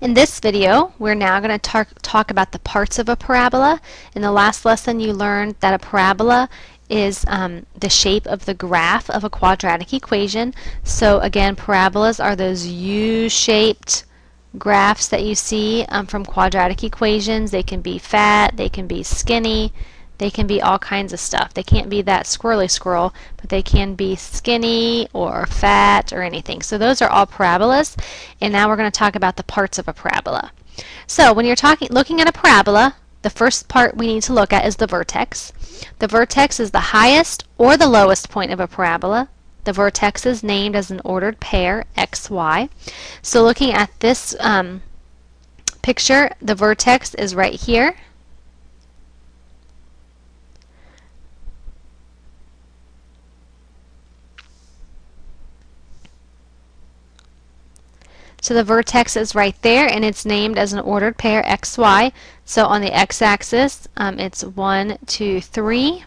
In this video, we're now going to talk about the parts of a parabola. In the last lesson, you learned that a parabola is um, the shape of the graph of a quadratic equation. So again, parabolas are those U-shaped graphs that you see um, from quadratic equations. They can be fat, they can be skinny, they can be all kinds of stuff. They can't be that squirrely squirrel, but they can be skinny or fat or anything. So those are all parabolas. And now we're going to talk about the parts of a parabola. So when you're talking, looking at a parabola, the first part we need to look at is the vertex. The vertex is the highest or the lowest point of a parabola. The vertex is named as an ordered pair, x, y. So looking at this um, picture, the vertex is right here. So the vertex is right there and it's named as an ordered pair xy. So on the x-axis um, it's 1, 2, 3.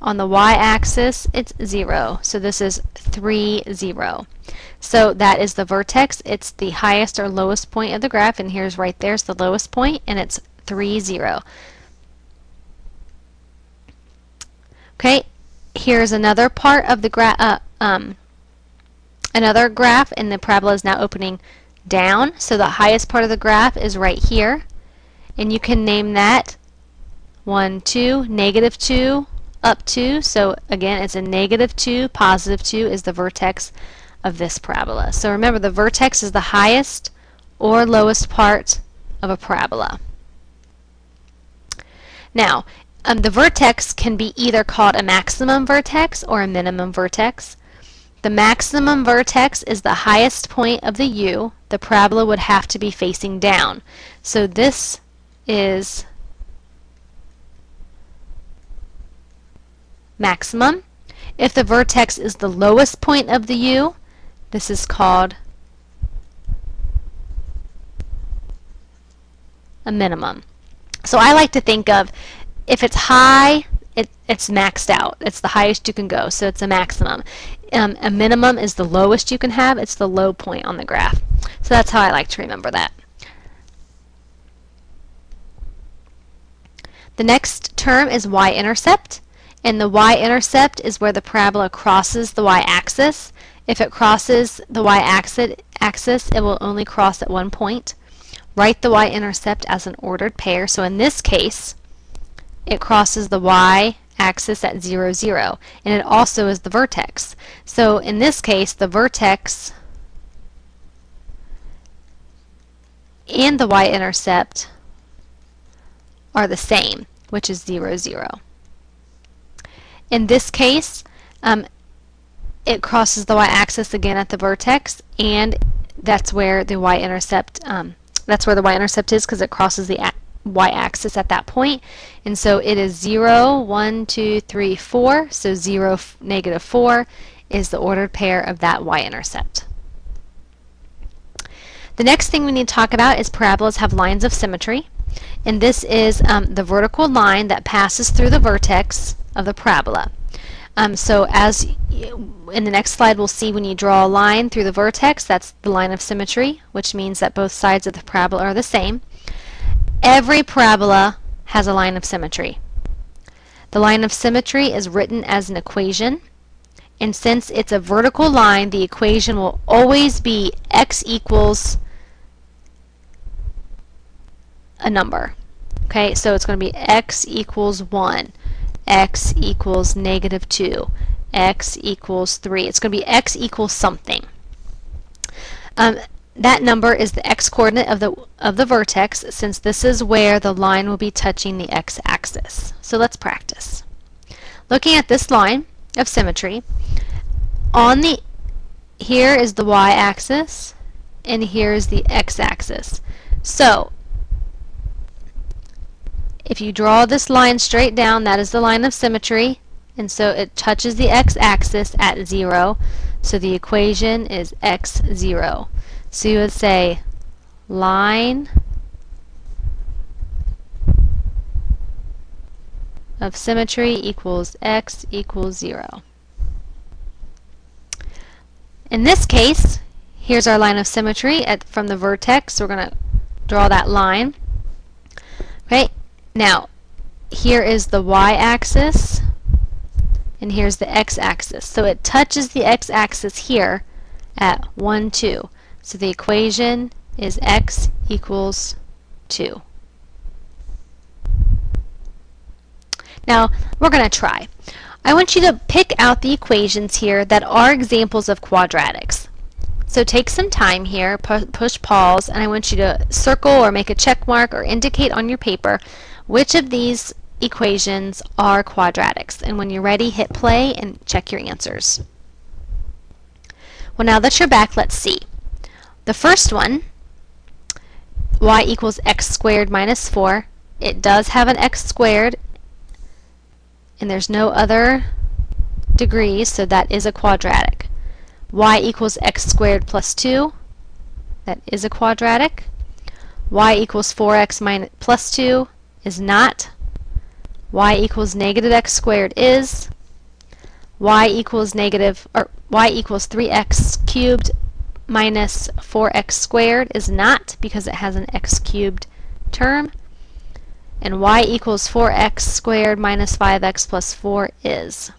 On the y-axis it's 0. So this is 3, 0. So that is the vertex. It's the highest or lowest point of the graph and here's right there's the lowest point and it's 3, 0. Okay, here's another part of the graph. Uh, um, Another graph and the parabola is now opening down. So the highest part of the graph is right here. And you can name that 1, 2, negative 2, up 2. So again, it's a negative 2, positive 2 is the vertex of this parabola. So remember, the vertex is the highest or lowest part of a parabola. Now, um, the vertex can be either called a maximum vertex or a minimum vertex. The maximum vertex is the highest point of the U. The parabola would have to be facing down. So this is maximum. If the vertex is the lowest point of the U, this is called a minimum. So I like to think of if it's high, it, it's maxed out. It's the highest you can go, so it's a maximum. Um, a minimum is the lowest you can have. It's the low point on the graph. So that's how I like to remember that. The next term is y-intercept, and the y-intercept is where the parabola crosses the y-axis. If it crosses the y-axis, it will only cross at one point. Write the y-intercept as an ordered pair. So in this case, it crosses the y axis at 0, 0. And it also is the vertex. So in this case, the vertex and the y-intercept are the same, which is 0, 0. In this case, um, it crosses the y-axis again at the vertex, and that's where the y-intercept um, that's where the y-intercept is because it crosses the y-axis at that point. And so it is 0, 1, 2, 3, 4. So 0, negative 4 is the ordered pair of that y-intercept. The next thing we need to talk about is parabolas have lines of symmetry. And this is um, the vertical line that passes through the vertex of the parabola. Um, so as in the next slide we'll see when you draw a line through the vertex, that's the line of symmetry, which means that both sides of the parabola are the same. Every parabola has a line of symmetry. The line of symmetry is written as an equation, and since it's a vertical line, the equation will always be x equals a number. Okay, so it's going to be x equals 1, x equals negative 2, x equals 3. It's going to be x equals something. Um, that number is the x-coordinate of the, of the vertex since this is where the line will be touching the x-axis. So let's practice. Looking at this line of symmetry, on the here is the y-axis and here is the x-axis. So if you draw this line straight down, that is the line of symmetry, and so it touches the x-axis at 0, so the equation is x0. So you would say line of symmetry equals x equals 0. In this case, Here's our line of symmetry at, from the vertex. So We're going to draw that line. Okay, now here is the y-axis and here's the x-axis. So it touches the x-axis here at 1, 2. So the equation is x equals 2. Now, we're going to try. I want you to pick out the equations here that are examples of quadratics. So take some time here, pu push pause, and I want you to circle or make a check mark or indicate on your paper which of these equations are quadratics. And when you're ready, hit play and check your answers. Well, now that you're back, let's see. The first one, y equals x squared minus 4, it does have an x squared, and there's no other degrees, so that is a quadratic. y equals x squared plus 2, that is a quadratic. y equals 4x minus plus 2 is not y equals negative x squared is, y equals negative, or y equals 3x cubed minus 4x squared is not because it has an x cubed term, and y equals 4x squared minus 5x plus 4 is.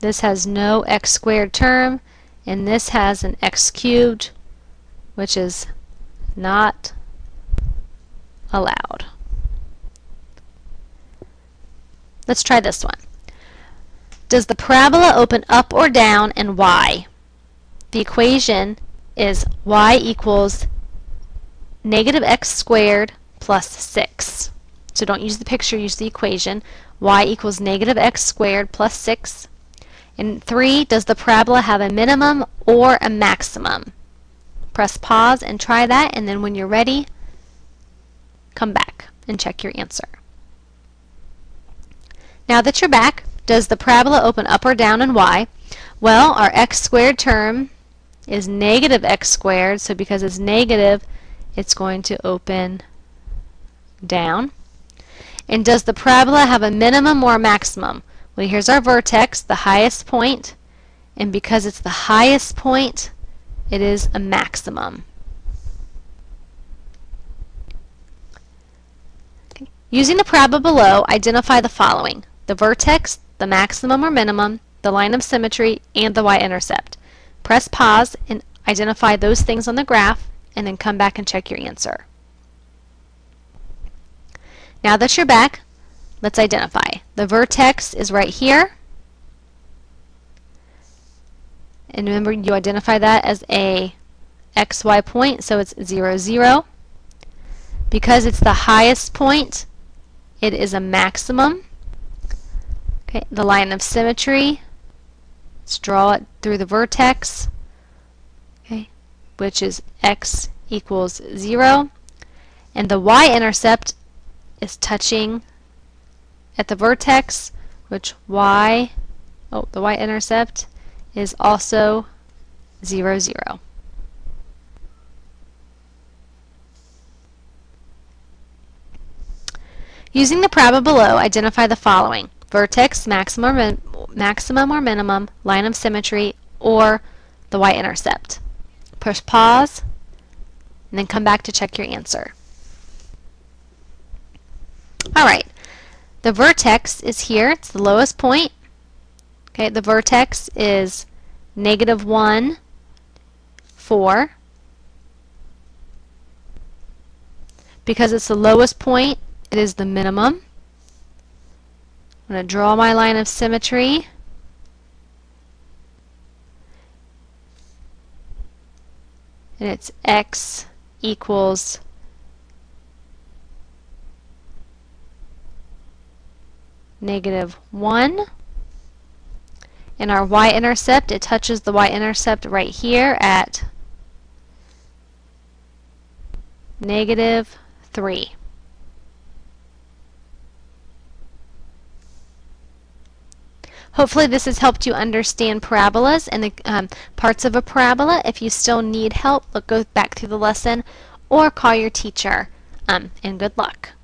This has no x squared term, and this has an x cubed, which is not allowed. Let's try this one. Does the parabola open up or down and why? The equation is y equals negative x squared plus 6. So don't use the picture, use the equation. y equals negative x squared plus 6. And 3, does the parabola have a minimum or a maximum? Press pause and try that, and then when you're ready, come back and check your answer. Now that you're back, does the parabola open up or down and why? Well, our x squared term is negative x squared, so because it's negative, it's going to open down. And does the parabola have a minimum or a maximum? Well, here's our vertex, the highest point, and because it's the highest point, it is a maximum. Using the parabola below, identify the following. The vertex, the maximum or minimum, the line of symmetry, and the y-intercept. Press pause and identify those things on the graph, and then come back and check your answer. Now that you're back, let's identify. The vertex is right here. And remember, you identify that as a xy point, so it's 0, 0. Because it's the highest point, it is a maximum. Okay, the line of symmetry, let's draw it through the vertex, okay, which is x equals 0. And the y-intercept is touching at the vertex, which y, oh, the y-intercept is also 0, 0. Using the parabola below, identify the following. Vertex, maximum, maximum or minimum, line of symmetry, or the y-intercept. Push pause, and then come back to check your answer. Alright, the vertex is here, it's the lowest point. Okay, the vertex is negative 1, 4. Because it's the lowest point, it is the minimum. I'm going to draw my line of symmetry. And it's x equals negative 1. In our y-intercept, it touches the y-intercept right here at negative 3. Hopefully this has helped you understand parabolas and the um, parts of a parabola. If you still need help, look, go back through the lesson or call your teacher. Um, and good luck.